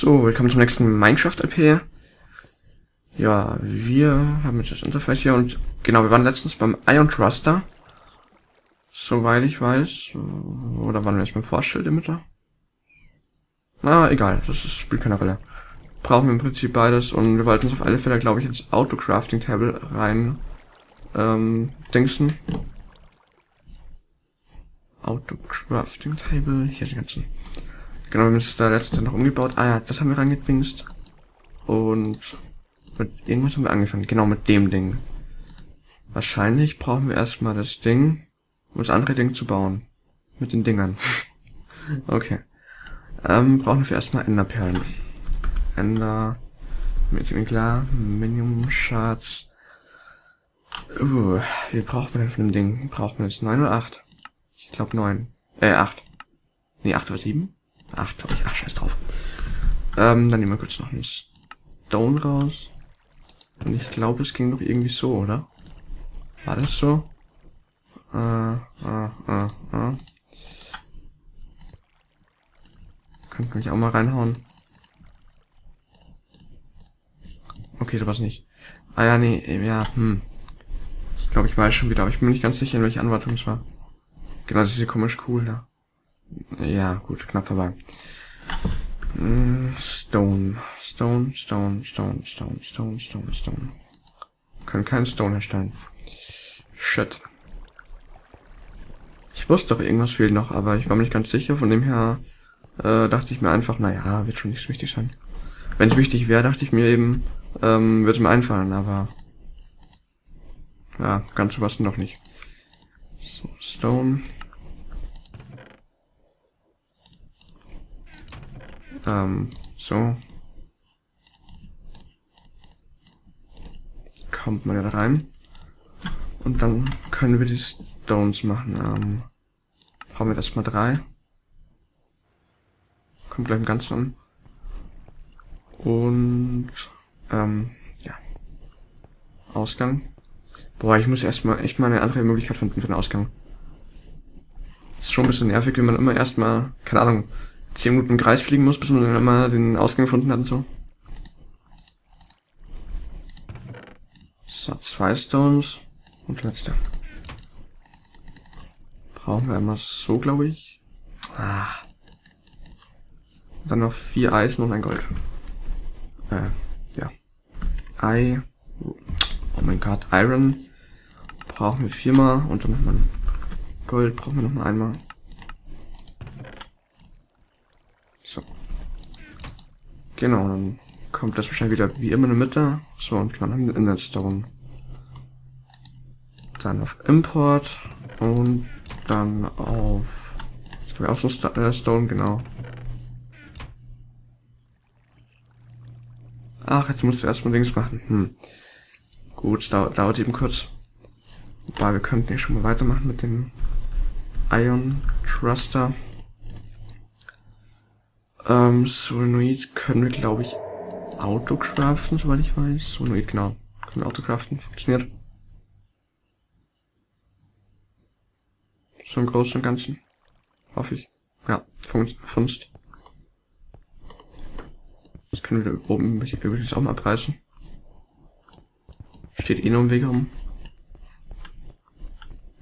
So, willkommen zum nächsten Minecraft-LP. Ja, wir haben jetzt das Interface hier und genau, wir waren letztens beim Iron Truster. Soweit ich weiß. Oder waren wir jetzt beim Forstschildemitter? Na, egal, das ist, spielt keine Rolle. Brauchen wir im Prinzip beides und wir wollten uns auf alle Fälle, glaube ich, ins Auto-Crafting-Table rein ähm, dingsen. Auto-Crafting-Table, hier die ganzen Genau, wir haben es da letztens noch umgebaut. Ah ja, das haben wir reingedingst. Und mit irgendwas haben wir angefangen. Genau, mit dem Ding. Wahrscheinlich brauchen wir erstmal das Ding, um das andere Ding zu bauen. Mit den Dingern. okay. Ähm, brauchen wir erstmal Enderperlen. Ender. Mir ist irgendwie klar. Minimum Shards. Uh, wie braucht man denn von dem Ding? Braucht man jetzt 9 oder 8? Ich glaube 9. Äh, 8. Nee, 8 oder 7? Ach, glaube ich. Ach, scheiß drauf. Ähm, dann nehmen wir kurz noch einen Stone raus. Und ich glaube, es ging doch irgendwie so, oder? War das so? Äh, äh, äh, äh. Könnte mich auch mal reinhauen. Okay, sowas nicht. Ah ja, nee, ja, hm. Ich glaube, ich weiß schon wieder, aber ich bin mir nicht ganz sicher, in welche Anwartung es war. Genau, das ist hier komisch cool, da. Ja, gut, knapp vorbei. Stone. Stone, Stone, Stone, Stone, Stone, Stone, Stone. Können keinen Stone herstellen. Shit. Ich wusste doch, irgendwas fehlt noch, aber ich war mir nicht ganz sicher. Von dem her äh, dachte ich mir einfach, naja, wird schon nicht so wichtig sein. Wenn es wichtig wäre, dachte ich mir eben, ähm, würde es mir einfallen, aber ja, ganz so was noch nicht. So, Stone. Ähm, so. Kommt man ja da rein. Und dann können wir die Stones machen. Ähm, brauchen wir erstmal drei. Kommt gleich im Ganzen an. Und, ähm, ja. Ausgang. Boah, ich muss erstmal echt mal eine andere Möglichkeit finden für den Ausgang. Ist schon ein bisschen nervig, wenn man immer erstmal, keine Ahnung, 10 Minuten im Kreis fliegen muss, bis man dann mal den Ausgang gefunden hat und so. So, zwei Stones und letzte. Brauchen wir einmal so, glaube ich. Ah. Dann noch vier Eisen und ein Gold. Äh, ja. Ei. Oh mein Gott, Iron. Brauchen wir viermal und dann nochmal Gold brauchen wir nochmal einmal. Genau, dann kommt das wahrscheinlich wieder wie immer in der Mitte. So, und dann haben wir den Stone. Dann auf Import und dann auf ich glaube auch so äh, Stone, genau. Ach, jetzt musst du erstmal Dings machen. Hm. Gut, dauert, dauert eben kurz. Wobei, wir könnten hier schon mal weitermachen mit dem Ion Truster. Ähm, Solenoid können wir, glaube ich, autocraften, soweit ich weiß. Solenoid, genau. Können wir autocraften, funktioniert. So im Großen und Ganzen. Hoffe ich. Ja, funzt. Das können wir da oben übrigens auch mal abreißen. Steht eh nur im Weg rum.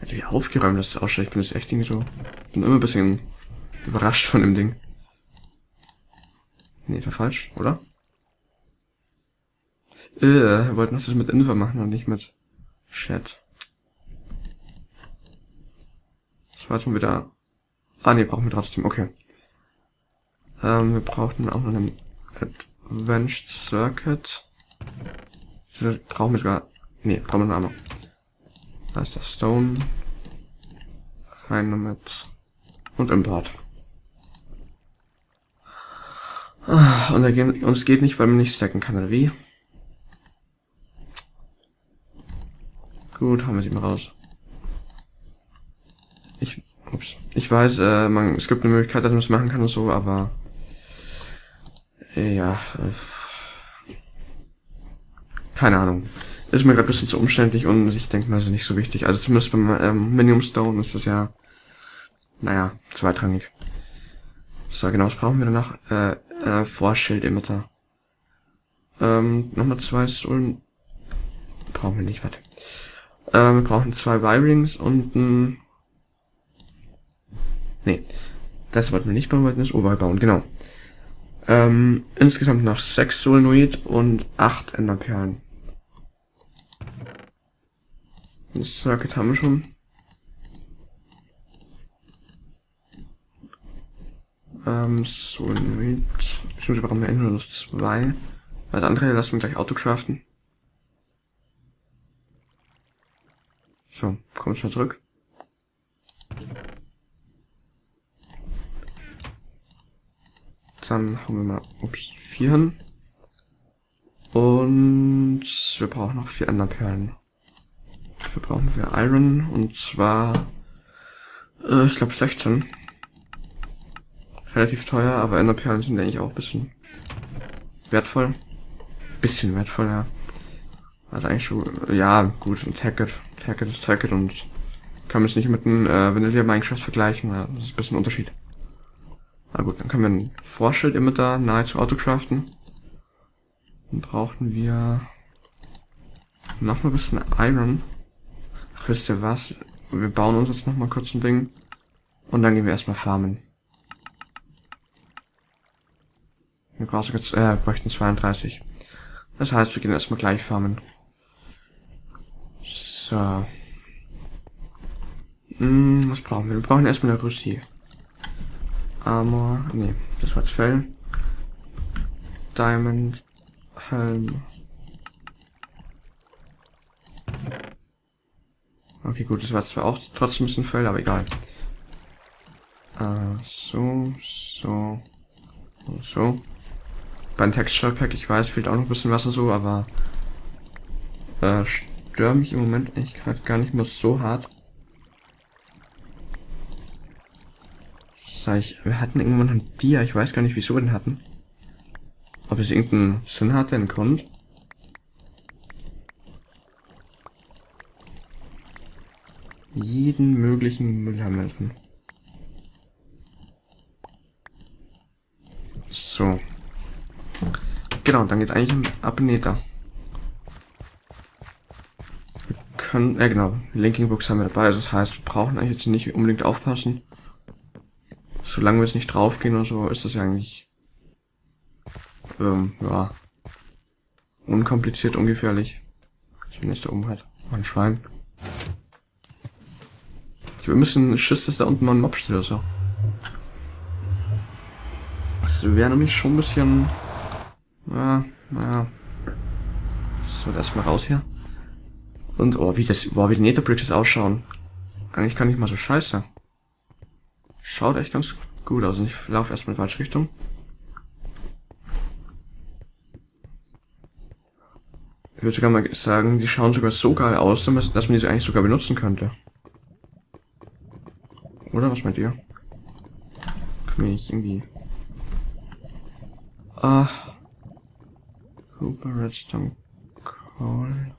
Wie aufgeräumt das ausschaut. Ich bin jetzt echt irgendwie so. Bin immer ein bisschen überrascht von dem Ding. Nee, war falsch, oder? Äh, wir wollten das mit Inver machen und nicht mit Chat. Das war mal wieder... Ah, nee, brauchen wir trotzdem, okay. Ähm, wir brauchten auch noch einen Advanced Circuit. Brauchen wir sogar... Nee, brauchen wir noch einmal. Da ist der Stone. Rein damit. Und Import. Ah, und, er, und es geht nicht, weil man nicht stacken kann, oder wie? Gut, haben wir sie mal raus. Ich, ups, ich weiß, äh, man, es gibt eine Möglichkeit, dass man es machen kann und so, aber äh, ja, äh, keine Ahnung. Ist mir gerade ein bisschen zu umständlich und ich denke mal, ist nicht so wichtig. Also zumindest beim ähm, Minimum Stone ist das ja, naja, zweitrangig. So, genau, was brauchen wir danach? Äh, Äh, Vorschildemitter. Ähm, nochmal zwei Sohlen. Brauchen wir nicht, warte. Ähm, wir brauchen zwei Y-Rings und ein... Nee. Das wollten wir nicht bauen, wollten das Oberei bauen, genau. Ähm, insgesamt noch sechs Solenoid und acht Enderperlen. Das Circuit haben wir schon. Ähm, Solenoid. Ich muss brauchen wir nur noch zwei. Weil das andere lassen wir gleich autocraften. So, kommen wir mal zurück. Dann haben wir mal, ups, vier hin. Und wir brauchen noch vier Enderperlen. Dafür brauchen wir Iron und zwar, äh, ich glaube 16. Relativ teuer, aber Enderperlen sind eigentlich auch ein bisschen wertvoll. Bisschen wertvoll, ja. Also eigentlich schon, ja, gut, ein Tacket. Tacket ist Tacket und kann man es nicht mit einem äh, Vanilla Minecraft vergleichen. Ja, das ist ein bisschen ein Unterschied. Na gut, dann können wir ein Vorschild-Emitter nahezu autocraften. Dann brauchen wir noch mal ein bisschen Iron. Ach, wisst ihr was? Wir bauen uns jetzt noch mal kurz ein Ding. Und dann gehen wir erstmal farmen. Wir brauchen jetzt, äh, bräuchten 32. Das heißt, wir gehen erstmal gleich farmen. So. Hm, was brauchen wir? Wir brauchen erstmal eine Russie. Armor, nee, das war das Fell. Diamond, Helm. Okay, gut, das war zwar auch trotzdem ein bisschen Fell, aber egal. Äh, so, so, und so. Beim Texture Pack, ich weiß, fehlt auch noch ein bisschen Wasser so, aber äh, stört mich im Moment eigentlich gerade gar nicht mehr so hart. Sag ich, wir hatten irgendwann einen Dia, ich weiß gar nicht, wieso wir den hatten. Ob es irgendeinen Sinn hatte, einen Grund. Jeden möglichen Müll haben. So. Genau, dann geht's eigentlich ab in Nether. Wir können, äh genau, Linking Books haben wir dabei, also das heißt, wir brauchen eigentlich jetzt nicht unbedingt aufpassen solange wir es nicht draufgehen oder so, ist das ja eigentlich, ähm, ja, unkompliziert, ungefährlich. Ich bin jetzt da oben halt. Ein Schwein. Ein bisschen Schiss, dass da unten mal ein Mob steht oder so. Das wäre nämlich schon ein bisschen, ja, naja. So, erstmal raus hier. Und, oh, wie das, boah, wie die Netherbricks ausschauen. Eigentlich gar nicht mal so scheiße. Schaut echt ganz gut aus. Ich laufe erstmal in die falsche Richtung. Ich würde sogar mal sagen, die schauen sogar so geil aus, dass man diese eigentlich sogar benutzen könnte. Oder was meint ihr? Können wir nicht irgendwie... Ah. Cooper Redstone Coal.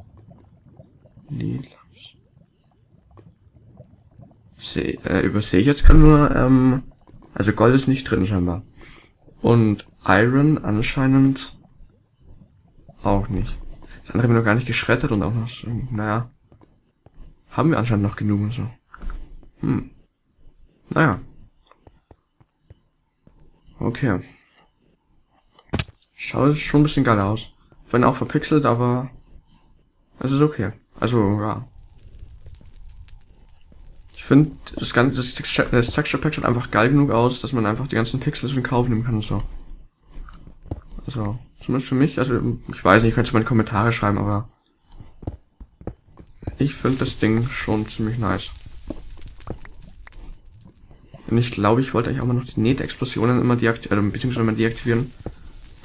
Lila seh, äh, übersehe ich jetzt gerade nur, ähm, also Gold ist nicht drin scheinbar. Und Iron anscheinend auch nicht. Das andere haben wir noch gar nicht geschreddert und auch noch so, naja. Haben wir anscheinend noch genug und so. Hm. Naja. Okay. Schaut schon ein bisschen geil aus. Wenn auch verpixelt, aber es ist okay. Also, ja finde das ganze das Texture, das Texture Pack sieht einfach geil genug aus, dass man einfach die ganzen Pixels in Kauf nehmen kann und so. Also, zumindest für mich, also ich weiß nicht, könnt ihr mal in die Kommentare schreiben, aber ich finde das Ding schon ziemlich nice. Und ich glaube, ich wollte eigentlich auch mal noch die Näht-Explosionen immer deaktivieren, also, beziehungsweise mal deaktivieren,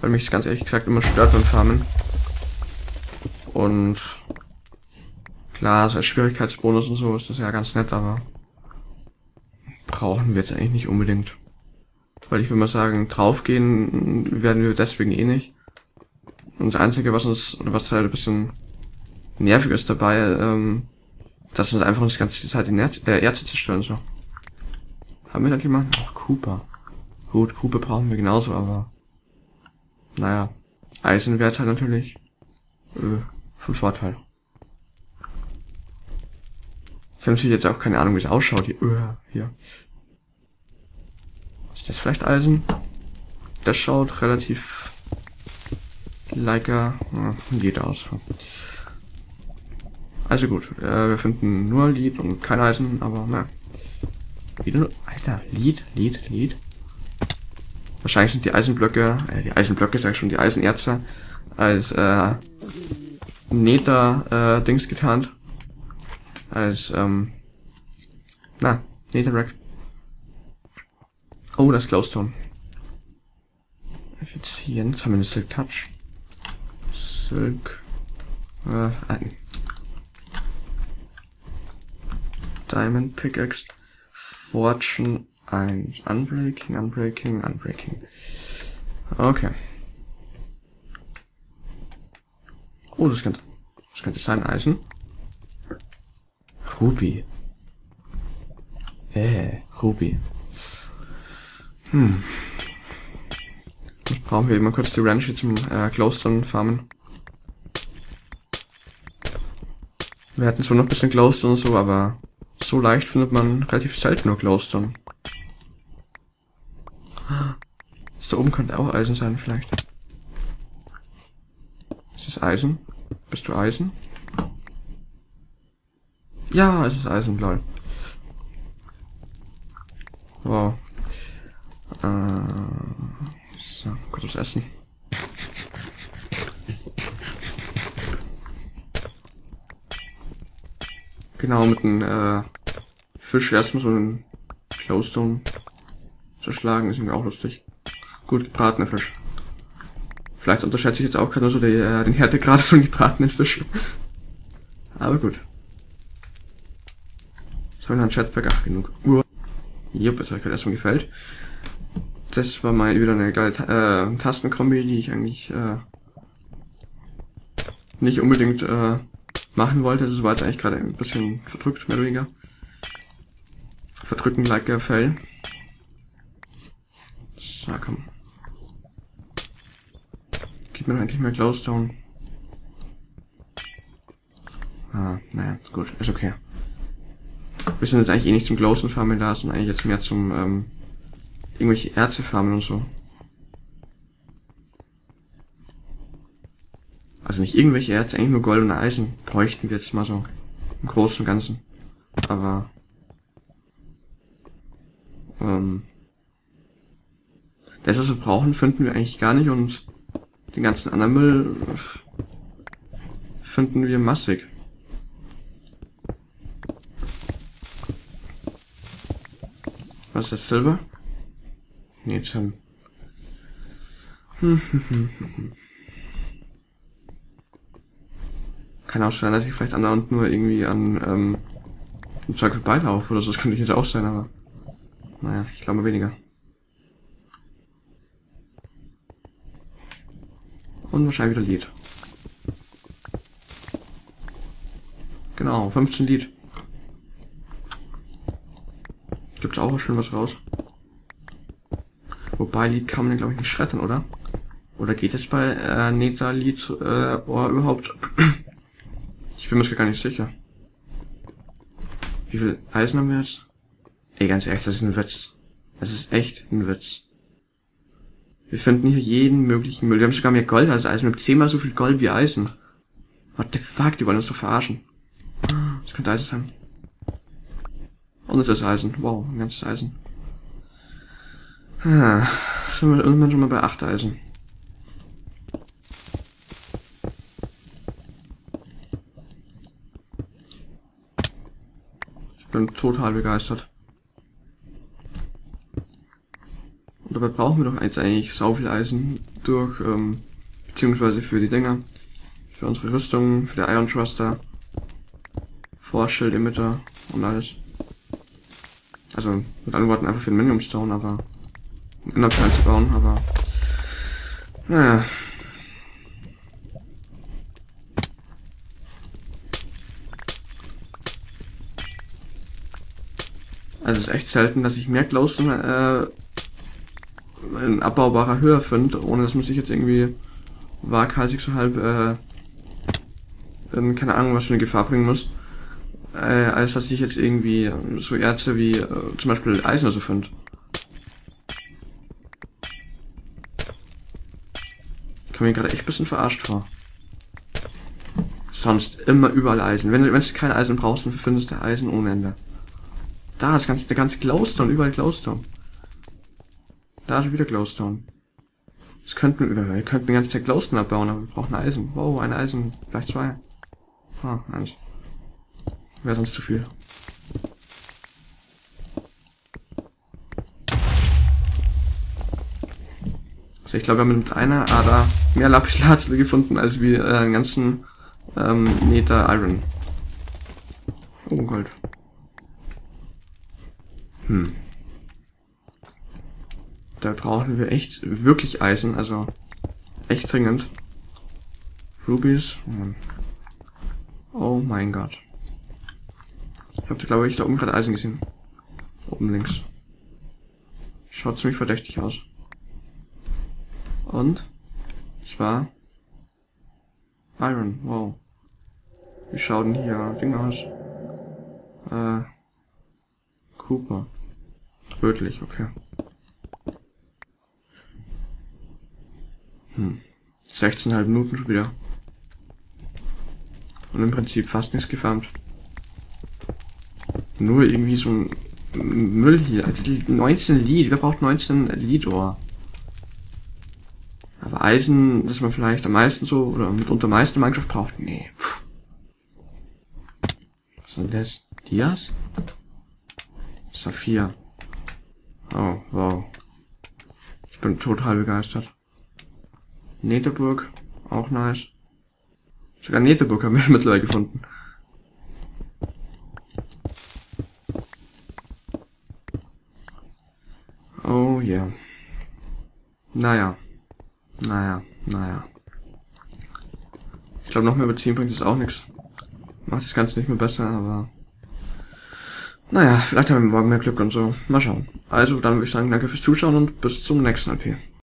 weil mich das ganz ehrlich gesagt immer stört beim Farmen. Und klar, so als Schwierigkeitsbonus und so ist das ja ganz nett, aber brauchen wir jetzt eigentlich nicht unbedingt. Weil ich will mal sagen, draufgehen werden wir deswegen eh nicht. Und das Einzige, was uns, oder was halt ein bisschen nervig ist dabei, ähm, dass uns einfach uns die ganze Zeit die Erz äh, Erze zerstören, so. Haben wir da jemand? Ach, Cooper. Gut, Cooper brauchen wir genauso, aber naja, Eisen wäre halt natürlich äh, von Vorteil. Ich habe natürlich jetzt auch keine Ahnung, wie es ausschaut. Hier. Uh, hier. Ist das vielleicht Eisen? Das schaut relativ like a äh, Lied aus. Also gut, äh, wir finden nur Lied und kein Eisen, aber naja. Wieder, Alter, Lied, Lied, Lied. Wahrscheinlich sind die Eisenblöcke, äh, die Eisenblöcke, sag ich schon, die Eisenerze als äh, Nether-Dings äh, getarnt. Als, ähm, na, Netherrack. Oh, das Glowstone. Effizient, jetzt haben wir eine Silk Touch. Silk. Äh, ein. Diamond Pickaxe. Fortune 1. Unbreaking, Unbreaking, Unbreaking. Okay. Oh, das könnte, das könnte sein Eisen. Ruby. Äh, Ruby. Hm. Brauchen wir immer kurz die Ranch hier zum äh, Glowstone farmen. Wir hatten zwar noch ein bisschen Glowstone und so, aber so leicht findet man relativ selten nur Glowstone. Das da oben könnte auch Eisen sein, vielleicht. Ist das Eisen? Bist du Eisen? Ja, es ist Eisen, lol. Wow. Äh, so, kurz was essen. Genau, mit einem äh, Fisch erstmal so einen Glowstone zerschlagen, ist irgendwie auch lustig. Gut gebratener Fisch. Vielleicht unterschätze ich jetzt auch gerade nur so die, äh, den Härtegrad von gebratenen Fisch. Aber gut. Noch ein Chatpack? Ach, genug. Uh. Jupp, jetzt habe ich gerade erstmal gefällt. Das war mal wieder eine geile Ta äh, Tastenkombi, die ich eigentlich äh, nicht unbedingt äh, machen wollte. Das war jetzt eigentlich gerade ein bisschen verdrückt, mehr oder weniger. Verdrücken like a Fell. So, komm. Gib mir endlich mehr Glowstone. Ah, naja, gut, ist okay. Wir sind jetzt eigentlich eh nicht zum Glowstone farmen da, sondern eigentlich jetzt mehr zum, ähm, irgendwelche Erze farmen und so. Also nicht irgendwelche Erze, eigentlich nur Gold und Eisen bräuchten wir jetzt mal so im Großen und Ganzen. Aber, ähm, das, was wir brauchen, finden wir eigentlich gar nicht und den ganzen anderen Müll finden wir massig. Was ist das, Silber? Nee, Tim. Kann auch sein, dass ich vielleicht andauernd nur irgendwie an ähm, dem Zeug vorbeilaufe oder so. Das könnte jetzt auch sein, aber naja, ich glaube weniger. Und wahrscheinlich wieder Lied. Genau, 15 Lied. Gibt's auch schön was raus. Wobei Lied kann man glaube ich nicht schreddern, oder? Oder geht es bei äh, Neta Lied äh, oh, überhaupt? ich bin mir gar nicht sicher. Wie viel Eisen haben wir jetzt? Ey, ganz ehrlich, das ist ein Witz. Das ist echt ein Witz. Wir finden hier jeden möglichen Müll. Wir haben sogar mehr Gold als Eisen. Wir haben zehnmal so viel Gold wie Eisen. What the fuck, die wollen uns doch verarschen. Das könnte Eisen sein. Und es ist Eisen. Wow, ein ganzes Eisen. Ah, sind wir irgendwann schon mal bei 8 Eisen. Ich bin total begeistert. Dabei brauchen wir doch jetzt eigentlich Eisen durch, ähm, beziehungsweise für die Dinger. Für unsere Rüstung, für den Iron Thruster, Vorschild, Emitter und alles. Also mit anderen Worten einfach für den Minium Stone, aber Innerteil zu bauen, aber naja. Also es ist echt selten, dass ich mehr Glowstone äh, in abbaubarer Höhe finde, ohne dass man sich jetzt irgendwie waghalsig so halb, äh, in keine Ahnung, was für eine Gefahr bringen muss, äh, als dass ich jetzt irgendwie so Erze wie äh, zum Beispiel Eisen oder so finde. Ich komme mir gerade echt ein bisschen verarscht vor. Sonst immer überall Eisen. Wenn, wenn du kein Eisen brauchst, dann findest du Eisen ohne Ende. Da ist ganz, der ganze Glowstone, überall Glowstone. Da ist wieder Glowstone. Das könnten wir, wir könnten die ganze Zeit Glowstone abbauen, aber wir brauchen Eisen. Wow, ein Eisen, vielleicht zwei. Ah, eins. Wäre sonst zu viel. Also ich glaube, wir haben mit einer Ader mehr Lapislazuli gefunden, als wir äh, den ganzen ähm, Nether Iron. Oh, Gold. Hm. Da brauchen wir echt wirklich Eisen, also echt dringend. Rubies. Oh mein Gott. Ich habe, glaube ich, da oben gerade Eisen gesehen. Oben links. Schaut ziemlich verdächtig aus. Und? Zwar Iron, wow. Wie schaut denn hier Ding aus? Äh, Cooper. Rötlich, okay. Hm. 16,5 Minuten schon wieder. Und im Prinzip fast nichts gefarmt. Nur irgendwie so ein Müll hier. Also 19 Lied. Wer braucht 19 Liedor? Aber Eisen, das man vielleicht am meisten so, oder mitunter am meisten in Minecraft braucht. Nee. Puh. Was denn das? Dias? Saphir. Oh, wow. Ich bin total begeistert. Neteburg, auch nice. Sogar Neteburg haben wir mittlerweile gefunden. Oh yeah. Naja. Naja, naja. Ich glaube, noch mehr beziehen bringt es auch nichts. Macht das Ganze nicht mehr besser, aber... Naja, vielleicht haben wir morgen mehr Glück und so. Mal schauen. Also, dann würde ich sagen, danke fürs Zuschauen und bis zum nächsten LP.